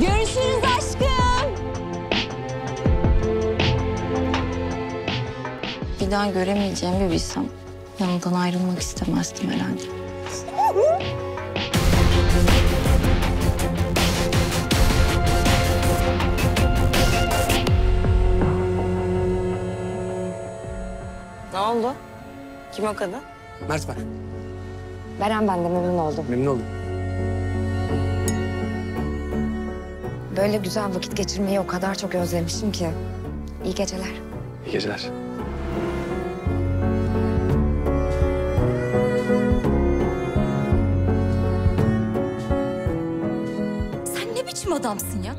Görüşürüz aşkım. Bir daha göremeyeceğimi bilsem yanından ayrılmak istemezdim herhalde. Ne oldu? Kim o kadın? Mert ben. Beren ben de memnun oldum. Memnun oldum. Böyle güzel vakit geçirmeyi o kadar çok özlemişim ki. İyi geceler. İyi geceler. Sen ne biçim adamsın ya?